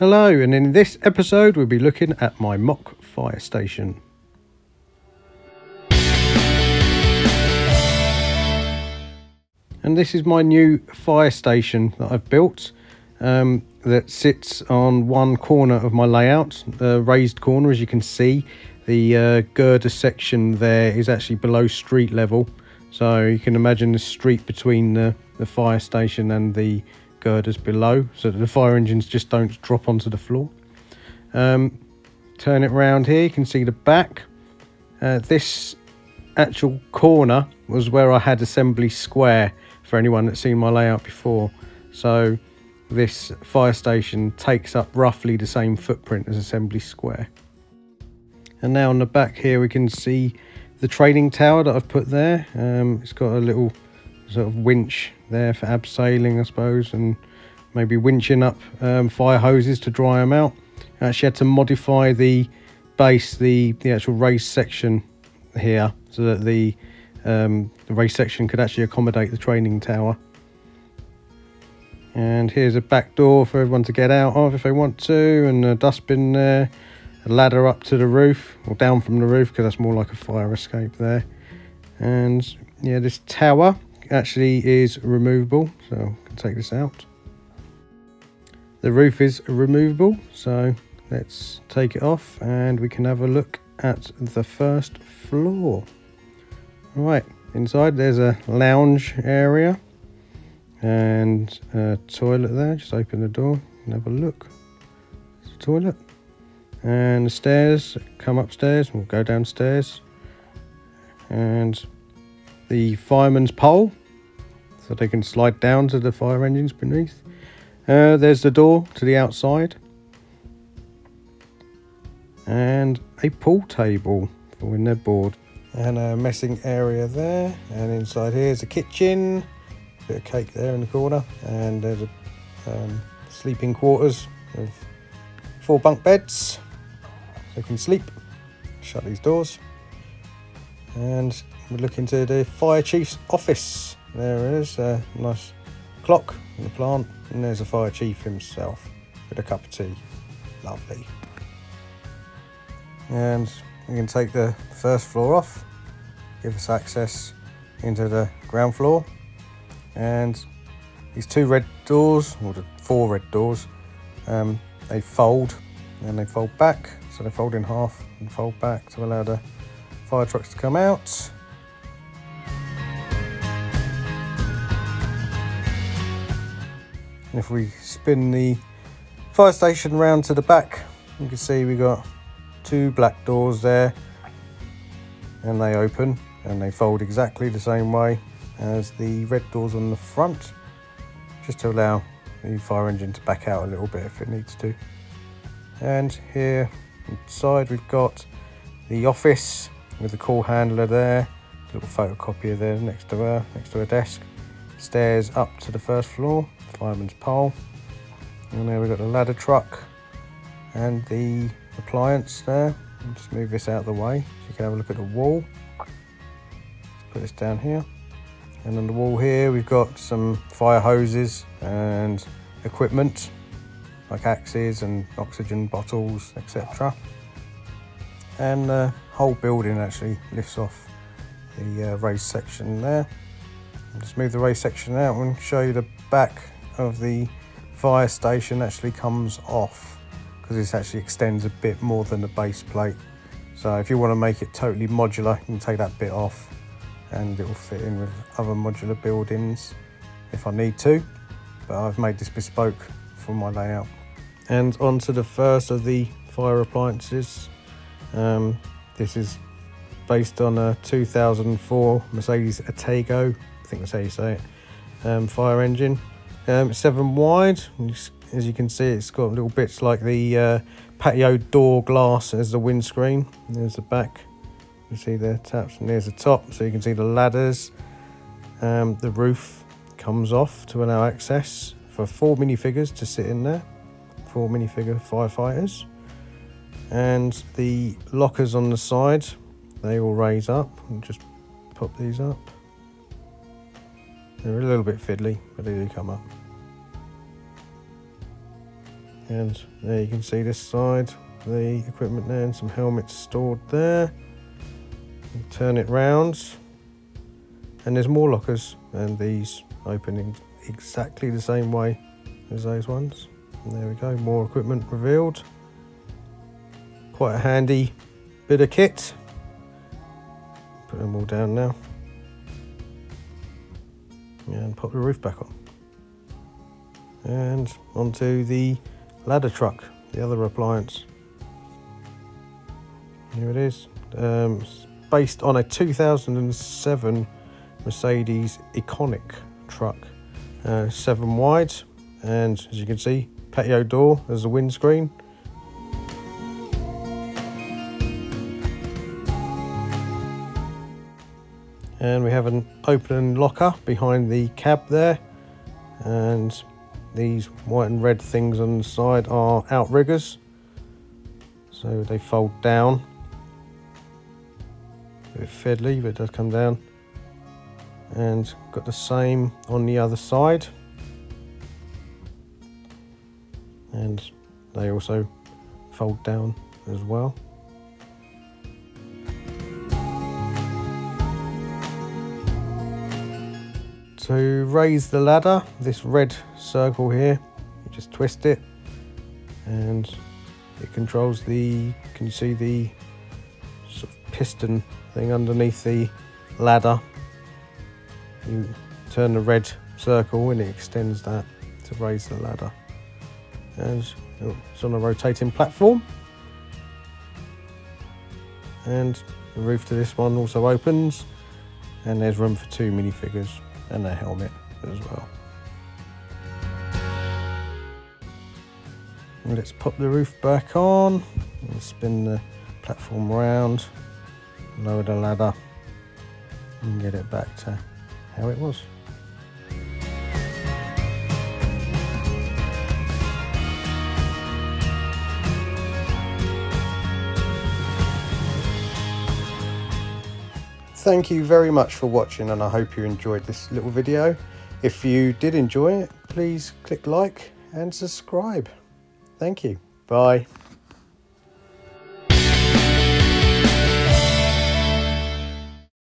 Hello, and in this episode, we'll be looking at my MOC fire station. And this is my new fire station that I've built um, that sits on one corner of my layout, the raised corner, as you can see. The uh, girder section there is actually below street level, so you can imagine the street between the, the fire station and the girders below so that the fire engines just don't drop onto the floor. Um, turn it around here, you can see the back. Uh, this actual corner was where I had assembly square for anyone that's seen my layout before. So this fire station takes up roughly the same footprint as assembly square. And now on the back here we can see the training tower that I've put there. Um, it's got a little sort of winch there for abseiling, I suppose, and maybe winching up um, fire hoses to dry them out. I actually had to modify the base, the, the actual race section here, so that the, um, the race section could actually accommodate the training tower. And here's a back door for everyone to get out of if they want to, and a dustbin there, a ladder up to the roof, or down from the roof, because that's more like a fire escape there. And yeah, this tower actually is removable, so I can take this out. The roof is removable, so let's take it off and we can have a look at the first floor. Right, inside there's a lounge area and a toilet there. Just open the door and have a look. A toilet. And the stairs, come upstairs, we'll go downstairs. And the fireman's pole so they can slide down to the fire engines beneath. Uh, there's the door to the outside. And a pool table for when they're bored. And a messing area there. And inside here is a kitchen. A Bit of cake there in the corner. And there's a um, sleeping quarters of four bunk beds. So they can sleep. Shut these doors. And we look into the fire chief's office. There is, a nice clock in the plant, and there's a fire chief himself with a cup of tea. Lovely. And we can take the first floor off, give us access into the ground floor. And these two red doors, or the four red doors, um, they fold and they fold back. So they fold in half and fold back to allow the fire trucks to come out. And if we spin the fire station round to the back, you can see we got two black doors there and they open and they fold exactly the same way as the red doors on the front just to allow the fire engine to back out a little bit if it needs to. And here inside we've got the office with the call handler there, a little photocopier there next to her, next to her desk. Stairs up to the first floor fireman's pole. And there we've got the ladder truck and the appliance there. I'll just move this out of the way so you can have a look at the wall. Let's put this down here. And on the wall here we've got some fire hoses and equipment like axes and oxygen bottles etc. And the whole building actually lifts off the uh, raised section there. Just move the raised section out and show you the back of the fire station actually comes off because this actually extends a bit more than the base plate. So if you want to make it totally modular, you can take that bit off and it will fit in with other modular buildings if I need to. But I've made this bespoke for my layout. And onto the first of the fire appliances. Um, this is based on a 2004 Mercedes Atego, think that's how you say it, um, fire engine. Um, seven wide, as you can see, it's got little bits like the uh, patio door glass as the windscreen. There's the back, you see the taps, and there's the top, so you can see the ladders. Um, the roof comes off to allow access for four minifigures to sit in there, four minifigure firefighters. And the lockers on the side, they will raise up and just pop these up. They're a little bit fiddly, but they do come up. And there you can see this side, the equipment there and some helmets stored there. Turn it round and there's more lockers and these open in exactly the same way as those ones. And there we go, more equipment revealed. Quite a handy bit of kit. Put them all down now. And pop the roof back on. And onto the ladder truck, the other appliance. Here it is. Um, based on a 2007 Mercedes Econic truck. Uh, seven wide, and as you can see, patio door as a windscreen. And we have an open locker behind the cab there. And these white and red things on the side are outriggers. So they fold down. A bit fiddly, but it does come down. And got the same on the other side. And they also fold down as well. To raise the ladder, this red circle here, you just twist it and it controls the, can you see the sort of piston thing underneath the ladder? You turn the red circle and it extends that to raise the ladder. And it's on a rotating platform. And the roof to this one also opens and there's room for two minifigures and a helmet as well. Let's pop the roof back on and spin the platform around, lower the ladder and get it back to how it was. Thank you very much for watching and I hope you enjoyed this little video. If you did enjoy it, please click like and subscribe. Thank you. Bye.